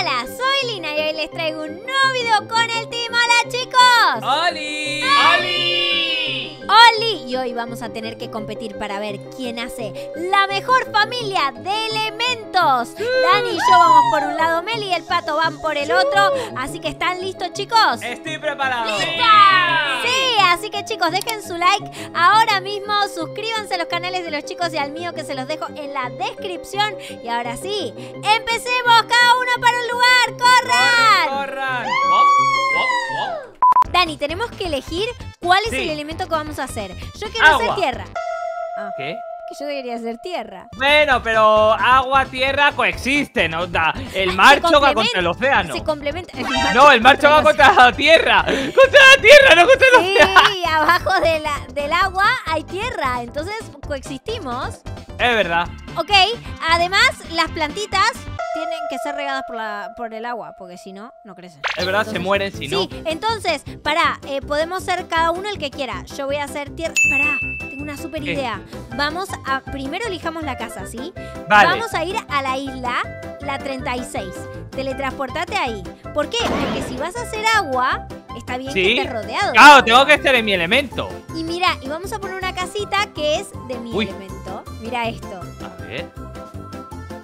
Hola, soy Lina y hoy les traigo un nuevo video con el team. ¡Hola, chicos! ¡Oli! ¡Oli! ¡Oli! Y hoy vamos a tener que competir para ver quién hace la mejor familia de elementos. Dani y yo vamos por un lado, Meli y el pato van por el otro. Así que ¿están listos, chicos? Estoy preparado. Sí, así que chicos, dejen su like ahora mismo, suscríbanse a los canales de los chicos y al mío que se los dejo en la descripción. Y ahora sí, empecemos cada uno para un lugar, ¡corran! ¡Corran! Dani, tenemos que elegir cuál es Sí. el elemento que vamos a hacer. Yo quiero Agua. hacer tierra. Ah, ¿Qué? Que yo debería hacer tierra. Bueno, pero agua, tierra coexisten. ¿no? Da- El Se mar choca contra el océano. Se complementa. No, el mar choca contra la tierra. Contra la tierra, no contra el océano. Sí, abajo de la- del agua hay tierra, entonces coexistimos. Es verdad. Ok, además las plantitas tienen que ser regadas por, la, por el agua, porque si no, no crecen. Es verdad, se Entonces- mueren si no. Sí, entonces, pará, eh, podemos ser cada uno el que quiera. Yo voy a hacer tierra. Pará, tengo una super ¿Qué? idea. Vamos a. Primero elijamos la casa, ¿sí? Vale. Vamos a ir a la isla, la 36. Teletransportate ahí. ¿Por qué? Porque si vas a hacer agua, está bien Sí. que estés rodeado. de Claro, agua. tengo que estar en mi elemento. Y mira, y vamos a poner una casita que es de mi Uy. elemento. Mira esto. A ver.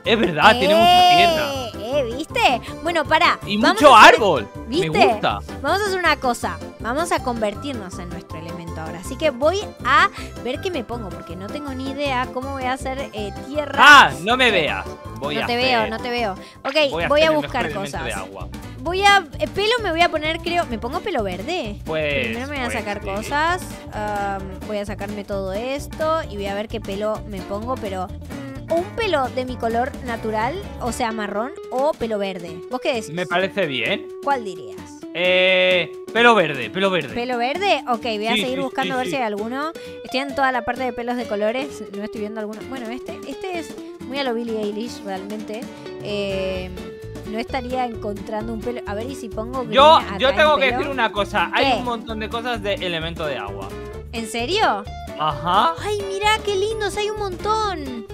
Es verdad, tiene mucha tierra. Eh, eh, ¿viste? Bueno, pará. Y mucho hacer- árbol. ¿Viste? Me gusta. Vamos a hacer una cosa. Vamos a convertirnos en nuestro elemento ahora. Así que voy a ver qué me pongo, porque no tengo ni idea cómo voy a hacer eh, tierra. Ah, no me veas. Voy no a te hacer- veo, no te veo. Ok, voy a, buscar cosas. de agua. Voy a. eh, pelo me voy a poner, creo. ¿Me pongo pelo verde? Pues. Primero me voy a pues, sacar cosas. voy a sacarme todo esto. Y voy a ver qué pelo me pongo, pero. O un pelo de mi color natural, o sea, marrón, o pelo verde. ¿Vos qué decís? Me parece bien. ¿Cuál dirías? Eh. Pelo verde, pelo verde. ¿Pelo verde? Ok, voy a Sí, seguir buscando sí, a ver si hay alguno. Estoy en toda la parte de pelos de colores. No estoy viendo alguno. Bueno, este, este es muy a lo Billie Eilish, realmente. Eh, no estaría encontrando un pelo. A ver, y si pongo. Yo, yo en tengo que decir una cosa. ¿Qué? Hay un montón de cosas de elemento de agua. ¿En serio? Ajá. ¡Ay, mira qué lindos! Hay un montón.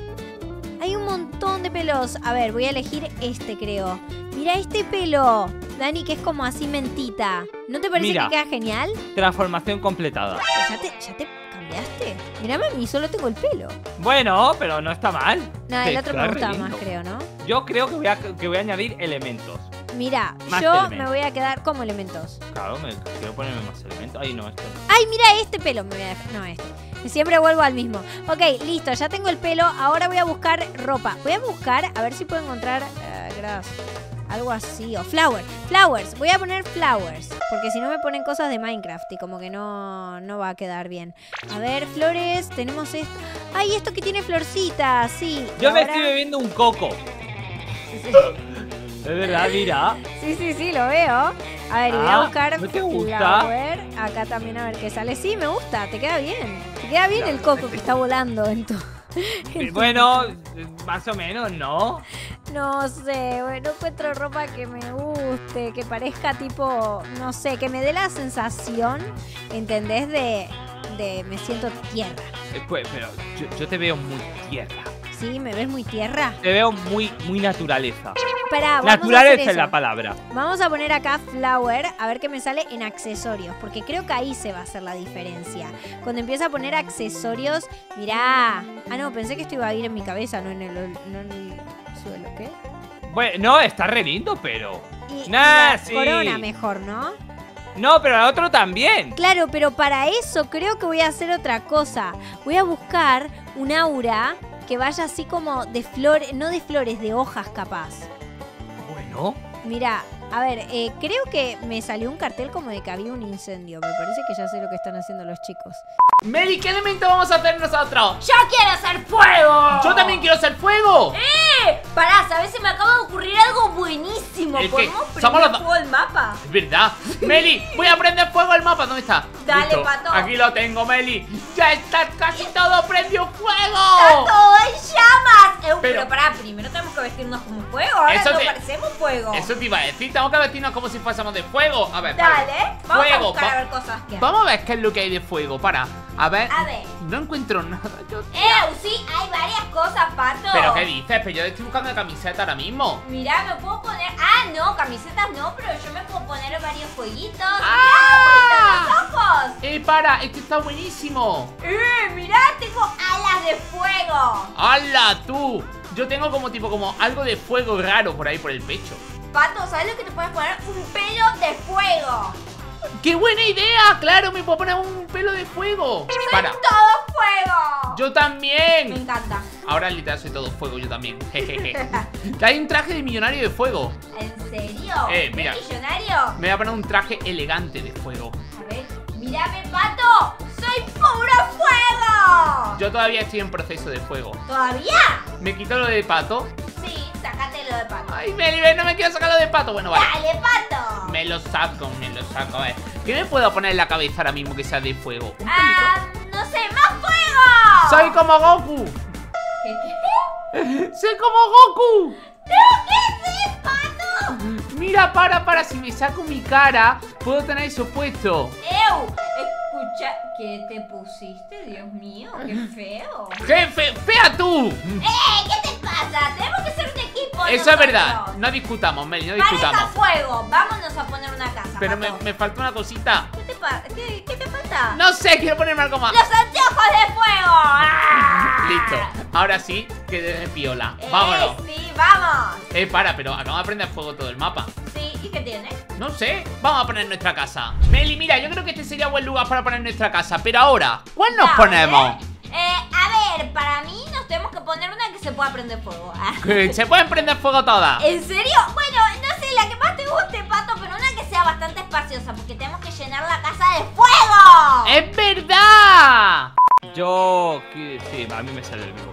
Montón de pelos. A ver, voy a elegir este, creo. Mira este pelo. Dani, que es como así mentita. ¿No te parece Mira. que queda genial? Transformación completada. ¿Ya te, ya te cambiaste? Mira, mami, solo tengo el pelo. Bueno, pero no está mal. No, Te el otro me gustaba más, creo, ¿no? Yo creo que voy a, que voy a añadir elementos. Mira, Más yo elementos. me voy a quedar como elementos. Claro, me quiero ponerme más elementos. Ay, no, esto no. ¡Ay, mira este pelo! Me voy a dejar. No, este. Siempre vuelvo al mismo. Ok, listo, ya tengo el pelo. Ahora voy a buscar ropa. Voy a buscar, a ver si puedo encontrar. eh. Algo así. O flower. Flowers. Voy a poner flowers. Porque si no me ponen cosas de Minecraft y como que no, no va a quedar bien. A ver, flores. Tenemos esto. ¡Ay, esto que tiene florcitas! Sí. Yo me estoy bebiendo un coco. Sí. Es verdad, mira. Sí, sí, sí, lo veo. A ver, voy a Ah, buscar ¿no te gusta? flower. Acá también a ver qué sale. Sí, me gusta, te queda bien. Queda bien el coco que está volando en tu. en tu- Bueno, más o menos, ¿no? No sé, bueno, no encuentro ropa que me guste, que parezca tipo, no sé, que me dé la sensación, ¿entendés? De, de me siento tierra. Eh, Pues, pero yo, yo te veo muy tierra. ¿Sí? ¿Me ves muy tierra? Te veo muy, muy naturaleza. Naturaleza es la palabra. Vamos a poner acá flower, a ver qué me sale en accesorios, porque creo que ahí se va a hacer la diferencia. Cuando empieza a poner accesorios, mirá. Ah, no, pensé que esto iba a ir en mi cabeza, no en el, no en el suelo, ¿qué? Bueno, no, está re lindo, pero. Y, la sí. corona mejor, ¿no? No, pero el otro también. Claro, pero para eso creo que voy a hacer otra cosa. Voy a buscar un aura que vaya así como de flores, no de flores, de hojas capaz. Bueno. Mira, a ver, eh, creo que me salió un cartel como de que había un incendio. Me parece que ya sé lo que están haciendo los chicos. Meli, ¿qué elemento vamos a hacer nosotros? ¡Yo quiero hacer fuego! Yo también quiero hacer fuego. ¡Eh! Pará, ¿sabes? Se me acaba de ocurrir algo buenísimo. ¿El qué? ¿Podemos Somos prender los dos. fuego el mapa? Es verdad. Meli, voy a prender fuego al mapa. ¿Dónde está? Dale, Listo. pato. Aquí lo tengo, Meli. Ya está casi todo prendió ¡Está fuego. todo en llamas! Eh, pero, Pero- pará, primero tenemos que vestirnos como fuego. Ahora Eso no te- parecemos fuego. Eso te iba a decir. Tengo que vestirnos como si fuésemos de fuego. A ver, Dale, para. vamos Fuego, a buscar a ver cosas que hay. Vamos a ver qué es lo que hay de fuego. Para. A ver. A ver. No encuentro nada. Yo- ¡Eh! Sí, hay varias cosas, pato. ¿Pero qué dices? Pero yo estoy buscando camiseta ahora mismo. Mirá, me puedo poner. Ah, no, fueguitos. ¡Ah! ¡Mirá, fueguitos en los ojos! ¡Eh, para! ¡Este está buenísimo! ¡Eh, mirá! Tengo alas de fuego. ¡Hala, tú! Yo tengo como tipo como algo de fuego raro por ahí por el pecho. Pato, ¿sabes lo que te puedes poner? Un pelo de fuego. ¡Qué buena idea! ¡Claro, me puedo poner un pelo de fuego! Para. ¡Todo fuego! ¡Yo Me también! encanta. Ahora literal soy todo fuego yo también. Jejeje. Hay un traje de millonario de fuego. ¿En serio? Eh, mira. ¿De millonario? Me voy a poner un traje elegante de fuego. A ver, mírame, Pato. ¡Soy puro fuego! Yo todavía estoy en proceso de fuego. ¿Todavía? ¿Me quito lo de pato? Sí, sácatelo de Pato. Ay, Meli, no me quiero sacar lo de pato. Bueno, vale. ¡Dale, Pato! Me lo saco, me lo saco. A ver. ¿Qué me puedo poner en la cabeza ahora mismo que sea de fuego? Ah, no sé, ¡más fuego! ¡Soy como Goku! ¿Qué, qué? ¡Soy como Goku! ¿Pero qué es? Mira, para, para, si me saco mi cara, puedo tener eso puesto. ¡Ew! Escucha, ¿qué te pusiste? Dios mío, qué feo. ¡Jefe! ¡Fea tú! ¡Eh! ¿Qué te pasa? Tenemos que ser. Eso es verdad. No discutamos, Meli, no discutamos. fuego. Vámonos a poner una casa. Pero me, me falta una cosita. ¿Qué te? ¿Qué, qué te falta? No sé, quiero ponerme algo más. ¡Los anteojos de fuego! ¡Ah! Listo. Ahora sí, que de piola. Eh, Vámonos. sí, vamos. Eh, para, pero acabamos de prender fuego todo el mapa. Sí, ¿y qué tiene? No sé, vamos a poner nuestra casa. Meli, mira, yo creo que este sería buen lugar para poner nuestra casa. Pero ahora, ¿cuál nos ponemos? ¿eh? Eh, a ver, para mí tenemos que poner una que se pueda prender fuego. Se pueden prender fuego todas. ¿En serio? Bueno, no sé, la que más te guste, Pato, pero una que sea bastante espaciosa, porque tenemos que llenar la casa de fuego. ¡Es verdad! Yo. Sí, a mí me sale el mismo.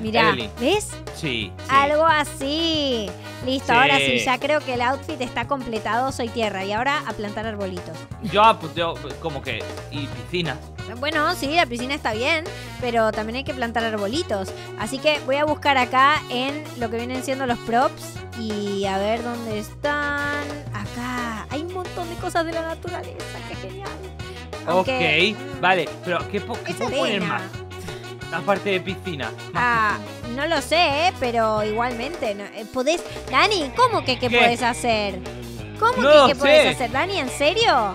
Mirá. ¿ves? Sí, sí. Algo así. Listo, Sí. ahora sí, ya creo que el outfit está completado. Soy tierra. Y ahora a plantar arbolitos. Yo, ah, pues, yo, como que. Y piscina. Bueno, sí, la piscina está bien, pero también hay que plantar arbolitos. Así que voy a buscar acá en lo que vienen siendo los props y a ver dónde están. Acá. Hay un montón de cosas de la naturaleza. Qué genial. Aunque, ok, vale. Pero, ¿qué, po- qué puedo poner más? Aparte de piscina. Ah, no lo sé, ¿eh? pero igualmente. No, eh, podés. Dani, ¿cómo que qué ¿Qué? podés hacer? ¿Cómo No que qué podés hacer? Dani, ¿en serio?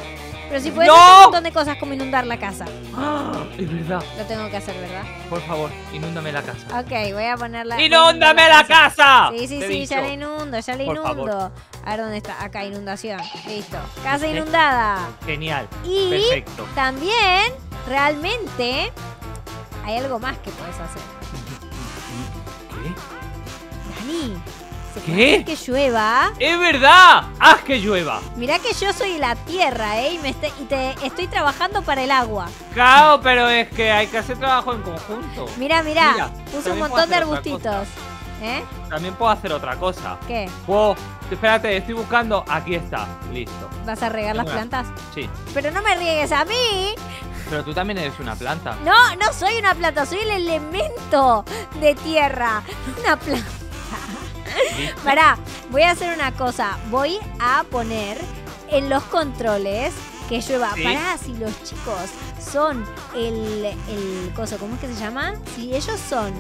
Pero si ¡No! hacer un montón de cosas como inundar la casa. ¡Ah! Es verdad. Lo tengo que hacer, ¿verdad? Por favor, inúndame la casa. Ok, voy a ponerla. ¡Inúndame la casa! Sí, sí, Te sí, ya la inundo, ya la Por inundo. favor. A ver dónde está. Acá, inundación. Listo. Casa inundada. Genial. Y Perfecto. también, realmente, hay algo más que puedes hacer. ¿Qué? Dani, se ¿Qué? puede hacer que llueva. ¡Es verdad! ¡Haz que llueva! Mirá que yo soy la tierra, ¿eh? Y, me y te estoy trabajando para el agua. Claro, pero es que hay que hacer trabajo en conjunto. Mirá, mirá. Mira, puse un montón de arbustitos. ¿Eh? También puedo hacer otra cosa. ¿Qué? Puedo... Espérate, estoy buscando... Aquí está. Listo. ¿Vas a regar las plantas? Sí. Pero no me riegues a mí. Pero tú también eres una planta. No, no soy una planta, soy el elemento de tierra. Una planta. ¿Listo? Pará, voy a hacer una cosa. Voy a poner en los controles que llueva. Sí. Pará, si los chicos son el, el coso, ¿cómo es que se llama? Si ellos son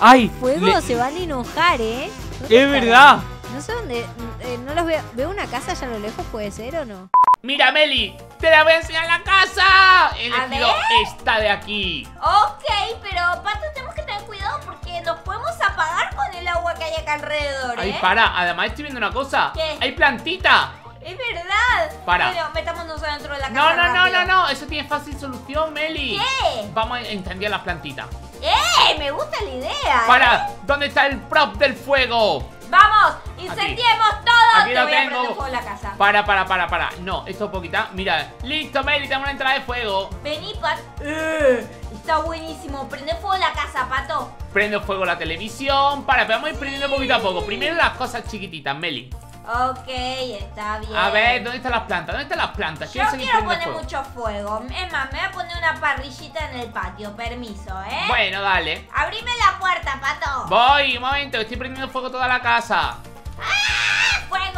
¡Ay! fuego, le- se van a enojar, ¿eh? ¿Dónde ¡Es verdad! No sé dónde, eh, no los veo. ¿Veo una casa allá a lo lejos? ¿Puede ser o no? Mira, Meli, te la voy a enseñar la casa. He elegido esta de aquí. Ok, pero Pato, tenemos que tener cuidado porque nos podemos apagar con el agua que hay acá alrededor, Ay, ¿eh? para, además estoy viendo una cosa. ¿Qué? Hay plantita. Es verdad. Para. Bueno, metámonos adentro de la casa. No, no, no, rápido. no, no. Eso tiene fácil solución, Meli. ¿Qué? Vamos a incendiar las plantitas. ¡Eh! Me gusta la idea. ¿eh? Para, ¿dónde está el prop del fuego? Vamos, incendiemos todo. Aquí Te lo voy tengo. prender fuego la casa. Para, para, para, para. No, esto es poquita. Mira, listo, Meli, tenemos una entrada de fuego. Vení, Pat. Eh, está buenísimo. Prende fuego la casa, Pato. Prendo fuego la televisión. Para, pero vamos a ir prendiendo poquito a poco. Primero las cosas chiquititas, Meli. Ok, está bien. A ver, ¿dónde están las plantas? ¿Dónde están las plantas? Yo quiero poner fuego. mucho fuego. Es más, me voy a poner una parrillita en el patio. Permiso, ¿eh? Bueno, dale. Abrime la puerta, Pato. Voy, un momento, estoy prendiendo fuego toda la casa.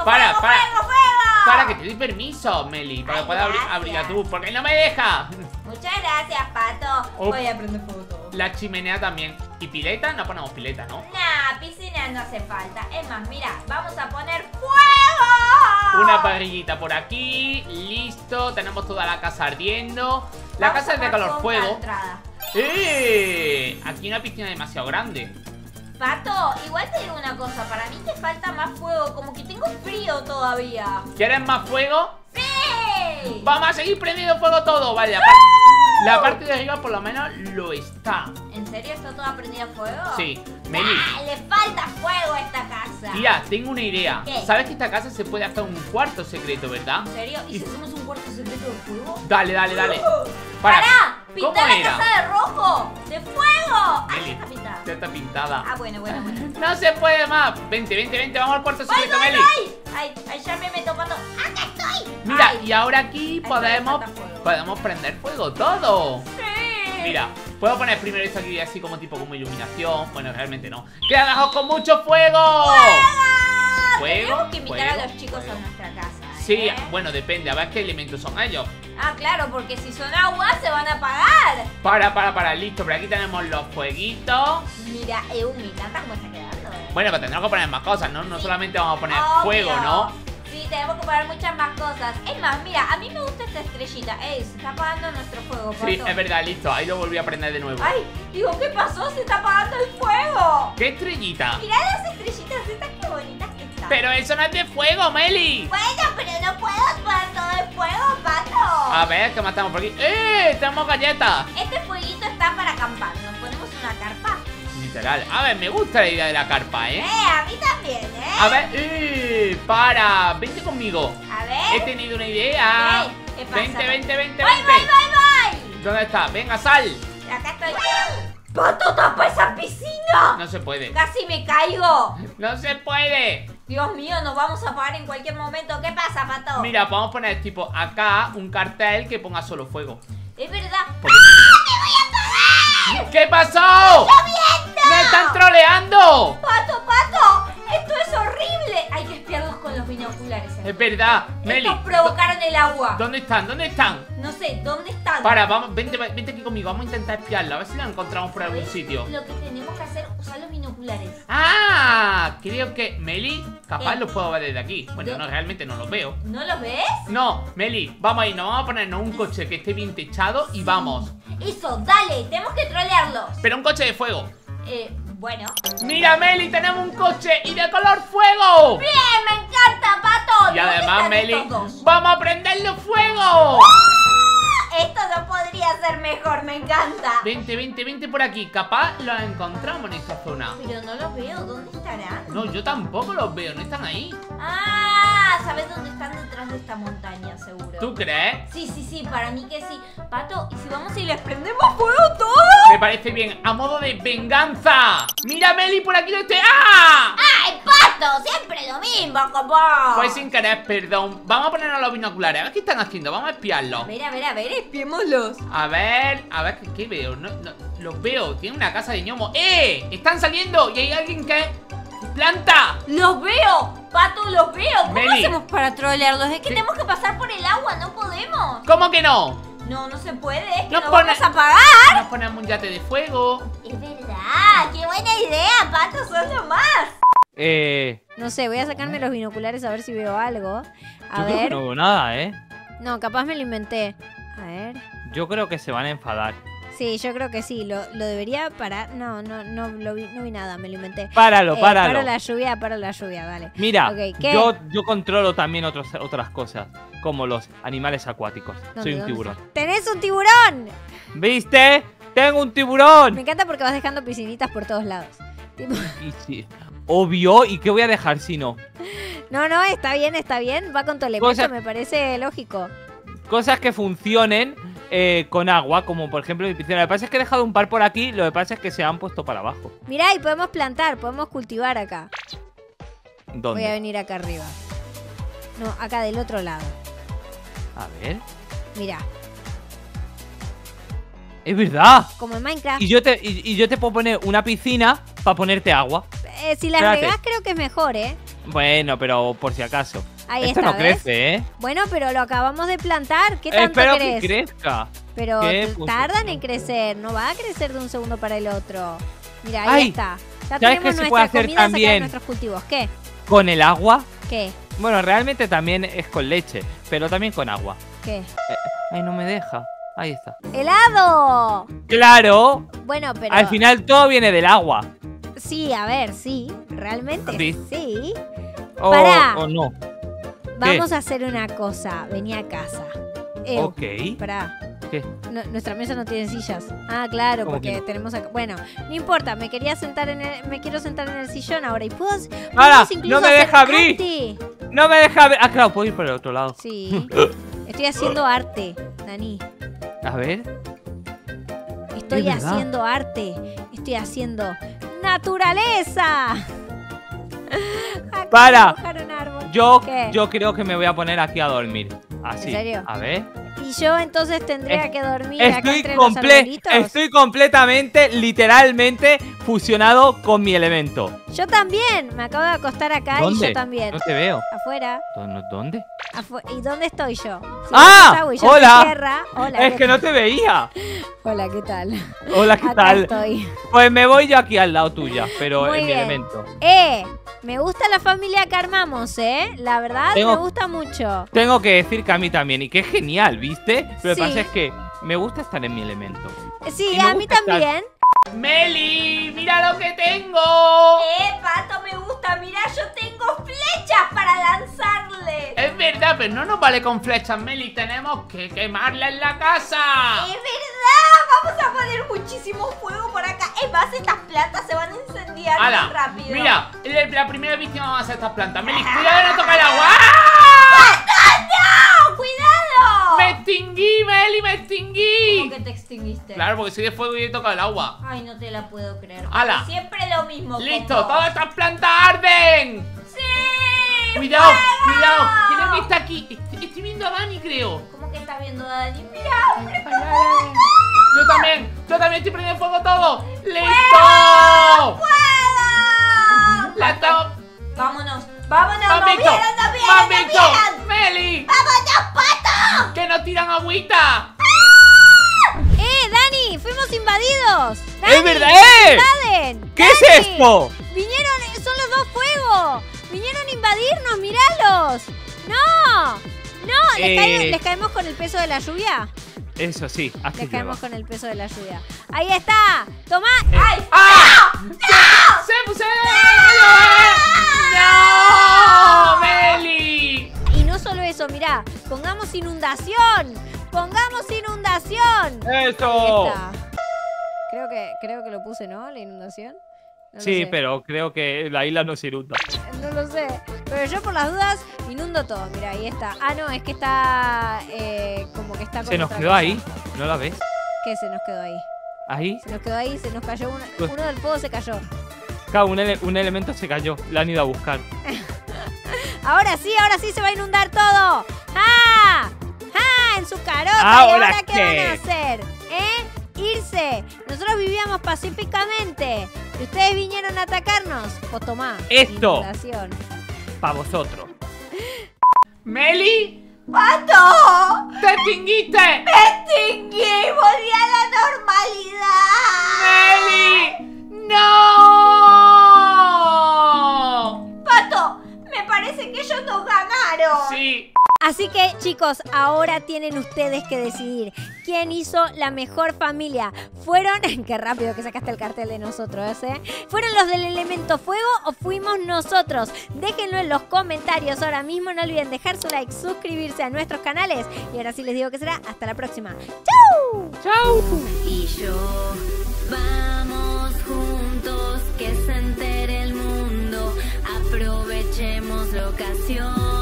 ¡Fuego, Para, fuego, para. fuego, fuego! Para que te doy permiso, Meli, para Ay, que pueda abrir, abrir la tú, porque no me deja. Muchas gracias, Pato. Voy a prender fuego todo. La chimenea también. ¿Y pileta? No ponemos pileta, ¿no? Nah, piscina no hace falta. Es más, mira, vamos a poner fuego. Una parrillita por aquí. Listo. Tenemos toda la casa ardiendo. La Vamos casa es de color fuego. la. ¡Eh! Aquí hay una piscina demasiado grande. Pato, igual te digo una cosa, para mí te falta más fuego, como que tengo frío todavía. ¿Quieres más fuego? ¡Sí! Vamos a seguir prendiendo fuego todo. Vale, la, par- la parte de arriba por lo menos lo está. ¿En serio está toda prendida fuego? Sí. Meli. Ah, le falta fuego a esta casa. Tía, tengo una idea. ¿Qué? ¿Sabes que esta casa se puede hacer un cuarto secreto, verdad? ¿En serio? ¿Y Y- si hacemos un cuarto secreto de fuego? Dale, dale, dale. ¡Para! ¿Cómo ¡Pintar la era? casa de rojo! ¡De fuego! ¡Ahí Meli, está pintada! ya está pintada. Ah, bueno, bueno, bueno. No se puede más. Vente, vente, vente. Vamos al cuarto ¡Ay, secreto, Meli. ay! ¡Ay, ay, ya me meto pato! ¡Acá estoy! Mira, Ay, y ahora aquí podemos, podemos prender fuego todo. sí. Mira, puedo poner primero esto aquí así como tipo como iluminación. Bueno, realmente no. ¡Queda abajo con mucho fuego! ¡Ah! Fuego, Tenemos que invitar fuego, a los chicos fuego. a nuestra casa. Sí, ¿eh? bueno, depende. A ver qué elementos son ellos. Ah, claro, porque si son agua se van a apagar. Para, para, para, listo. Por aquí tenemos los fueguitos. Mira, EU, me encanta cómo está quedando. eh. Bueno, pero tendremos que poner más cosas, ¿no? No solamente vamos a poner Obvio. fuego, ¿no? Sí, tenemos que poner muchas más cosas. Es más, mira, a mí me gusta esta estrellita. Ey, se está apagando nuestro fuego, Sí, es verdad, listo. Ahí lo volví a prender de nuevo. Ay, digo, ¿qué pasó? Se está apagando el fuego. ¿Qué estrellita? Mirá las estrellitas estas qué bonitas que están. Pero eso no es de fuego, Meli. Bueno, pero no puedo todo Pato. A ver, ¿qué matamos por aquí? ¡Eh! Tenemos galletas. Este fueguito está para acampar. Nos ponemos una carpa. Literal. A ver, me gusta la idea de la carpa, Eh, ¿eh? a mí también, ¿eh? A ver, ¡eh! Para, vente conmigo. A He ver. tenido una idea. ¿Qué? ¿Qué pasa? Vente, vente, vente, ¡Voy, vente. voy, voy, voy! ¿Dónde está? Venga, sal. Acá estoy. ¡Pato, tapa esa piscina! No se puede. ¡Casi me caigo! No se puede. Dios mío, nos vamos a apagar en cualquier momento. ¿Qué pasa, Pato? Mira, podemos poner tipo acá un cartel que ponga solo fuego. Es verdad. Porque- ¿Qué pasó? ¡Me están troleando! ¡Pato, pato! ¡Esto es horrible! Hay que espiarlos con los binoculares. Es verdad, Meli. Estos provocaron el agua. ¿Dónde están? ¿Dónde están? No sé, ¿dónde están? Para, vamos, vente, vente aquí conmigo, vamos a intentar espiarlo, a ver si lo encontramos por algún sitio. Lo que tenemos ¡Ah! Creo que Meli, capaz ¿Qué? los puedo ver desde aquí. Bueno, Yo- no, realmente no los veo. ¿No los ves? No, Meli, vamos a ir, nos vamos a ponernos un coche que esté bien techado y vamos. Eso, dale, tenemos que trolearlos. Pero un coche de fuego. Eh, bueno. ¡Mira, Meli, tenemos un coche y de color fuego! ¡Bien! ¡Me encanta, pato! Y ¿Dónde además, Meli? ¡vamos a prenderle fuego! Esto no podría ser mejor, me encanta. Vente, vente, vente por aquí. Capaz los encontramos en esta zona. Pero no los veo, ¿dónde estarán? No, yo tampoco los veo, no están ahí. Ah, ¿sabes dónde están detrás de esta montaña, seguro? ¿Tú crees? Sí, sí, sí, para mí que sí. Pato, ¿y si vamos y les prendemos fuego todo? Me parece bien, a modo de venganza. Mira, Meli, por aquí lo estoy. ¡Ah! ¡Ay, Siempre lo mismo, como. Fue sin querer, perdón. Vamos a ponernos los binoculares. A ver qué están haciendo. Vamos a espiarlos. A ver, a ver, a ver, espiémoslos. A ver, a ver, ¿qué, qué veo? No, no, los veo. Tiene una casa de ñomo. ¡Eh! Están saliendo y hay alguien que. ¡Planta! ¡Los veo! Pato, los veo. ¿Cómo Meli. hacemos para trolearlos? Es que ¿Qué? tenemos que pasar por el agua, no podemos. ¿Cómo que no? No, no se puede, es que Nos no pone- vamos a pagar. Nos ponemos un yate de fuego. Es verdad, qué buena idea, Pato, son lo más. Eh. No sé, voy a sacarme los binoculares a ver si veo algo. A Yo creo que ver. no veo nada, ¿eh? No, capaz me lo inventé. A ver. Yo creo que se van a enfadar. Sí, yo creo que sí. Lo, lo debería parar. No, no, no, lo vi, no vi nada, me lo inventé. Páralo, Eh, páralo. Paro la lluvia, paro la lluvia, dale. Mira, yo, yo controlo también otros, otras cosas, como los animales acuáticos. ¿Dónde, Soy un tiburón. está? ¡Tenés un tiburón! ¿Viste? ¡Tengo un Me tiburón! encanta porque vas dejando piscinitas por todos lados. Tipo, Y sí, obvio, ¿y qué voy a dejar si no? no, no, está bien, está bien. Va con tu elemento, Cosa- me parece lógico. Cosas que funcionen eh, con agua, como por ejemplo mi piscina. Lo que pasa es que he dejado un par por aquí, lo que pasa es que se han puesto para abajo. Mirá, y podemos plantar, podemos cultivar acá. Voy a ¿Dónde? venir acá arriba. No, acá del otro lado. A ver. Mirá, Es verdad. como en Minecraft. Y yo te, y, y yo te puedo poner una piscina para ponerte agua. Eh, si las Espérate. regás creo que es mejor, ¿eh? Bueno, pero por si acaso. Ahí Esto está, no ¿ves? crece, ¿eh? Bueno, pero lo acabamos de plantar. ¿Qué tanto Espero que crezca. Pero ¿Qué? t- tardan en crecer, no va a crecer de un segundo para el otro. Mira, ahí Ay, está. Ya ¿sabes tenemos qué se nuestra puede hacer comida, también? nuestros cultivos. ¿Qué? Con el agua, ¿Qué? Bueno, realmente también es con leche, pero también con agua. ¿Qué? Eh, ay, no me deja. Ahí está. ¡Helado! Claro, Bueno, pero. al final todo viene del agua. Sí, a ver, sí. Realmente Sí. sí. O, Pará. o no. Vamos a hacer una cosa. Vení a casa. Eh, Ok. Pará. ¿Qué? No- nuestra mesa no tiene sillas. Ah, claro, ¿Cómo porque no? tenemos acá. Bueno, no importa, me quería sentar en el, me quiero sentar en el sillón ahora y puedo. Incluso ¡No me deja abrir! arte. No me deja ver. Ah, claro, puedo ir por el otro lado. Sí. Estoy haciendo arte, Dani. A ver. Estoy haciendo arte. Estoy haciendo naturaleza. Acá Para. dibujar un árbol. Yo, ¿Qué? yo creo que me voy a poner aquí a dormir. Así. ¿En serio? A ver. Y yo entonces tendría Es- que dormir acá Estoy, entre los comple arbolitos. estoy completamente, literalmente fusionado con mi elemento. Yo también. Me acabo de acostar acá y ¿Dónde? yo también. No te veo. Afuera. ¿Dó- ¿Dónde? afu- ¿Y dónde estoy yo? Si ¡Ah! yo ¡Hola! tierra. Hola. es ¿qué que no te veía. Hola, ¿qué tal? Hola, ¿qué Acá tal? estoy. Pues me voy yo aquí al lado tuya, pero Muy en mi elemento. Eh, me gusta la familia que armamos, ¿eh? La verdad, Tengo- me gusta mucho. Tengo que decir que a mí también, y que es genial, ¿viste? Pero Sí. lo que pasa es que me gusta estar en mi elemento. Sí, a mí estar- también. Meli, mira lo que tengo. Eh, pato, me gusta. Mira, yo tengo flechas para lanzarle. Es verdad, pero no nos vale con flechas, Meli. Tenemos que quemarla en la casa. Es verdad, vamos a poner muchísimo fuego por acá. Es más, estas plantas se van a incendiar muy rápido. Mira, la, la primera víctima va a ser estas plantas. Meli, cuidado de no tocar el agua. ¡No! ¡Cuidado! ¡Me extinguí, Meli! ¡Me extinguí! ¿Cómo que te extinguiste? Claro, porque soy de fuego y he tocado el agua. Ay, no te la puedo creer. ¡Hala! Siempre lo mismo. ¡Listo! ¡Todas estas plantas arden! ¡Sí! ¡Cuidado! ¡Fuego! ¡Cuidado! Creo que está aquí. Estoy, estoy viendo a Dani, creo. ¿Cómo que está viendo a Dani? ¡Mira! Yo también. Yo también estoy prendiendo fuego todo. ¡Listo! ¡Fuego! La estamos... Vámonos, vámonos, ¡Me han no visto! vieran, no ¡Me vieran, han no visto! vieran. ¡Meli! ¡Vámonos, pato! ¡Que nos tiran agüita! ¡Eh, Dani! ¡Fuimos invadidos! ¡Dani! ¡Es verdad! ¡Eh! ¿Qué es ¡Dani! esto? ¡Vinieron! ¡Son los dos fuegos! ¡Vinieron a invadirnos! ¡Míralos! ¡No! ¡No! ¿Les, Eh. les caemos con el peso de la lluvia? Eso sí, así Les caemos con el peso de la lluvia. ¡Ahí está! ¡Tomá! ¡Ay! ¡Ah! ¡Se, se, ¡No! ¡Meli! Y no solo eso, mirá, pongamos inundación. Pongamos inundación. ¡Eso! Creo que, creo que lo puse, ¿no? La inundación. No Sí, pero creo que la isla no se inunda. No lo sé. Pero yo por las dudas inundo todo. Mira, ahí está. Ah, no, es que está eh, como que está con Se nos quedó cosa. ahí, ¿no la ves? ¿Qué se nos quedó ahí? Ahí, Se nos quedó ahí, se nos cayó uno, Pues- uno del fuego se cayó. claro, un, ele- un elemento se cayó, la han ido a buscar. Ahora sí, ahora sí se va a inundar todo. ¡Ah! ¡Ah! En su carota. ¿Y ¿Ahora ahora qué van a hacer? ¿Eh? Irse. Nosotros vivíamos pacíficamente. Y ustedes vinieron a atacarnos. Pues tomá. Esto. Para vosotros. ¡Meli! ¡Pato! ¡Te extinguiste! ¡Me extinguí! ¡Volví a la normalidad! ¡Meli! ¡No! ¡Pato! Me parece que ellos nos ganaron. Sí. Así que chicos, ahora tienen ustedes que decidir quién hizo la mejor familia. ¿Fueron, qué rápido que sacaste el cartel de nosotros, eh? ¿Fueron los del elemento fuego o fuimos nosotros? Déjenlo en los comentarios ahora mismo. No olviden dejar su like, suscribirse a nuestros canales. Y ahora sí les digo que será hasta la próxima. ¡Chau! ¡Chao! y yo. Vamos juntos, que se entere el mundo. Aprovechemos la ocasión.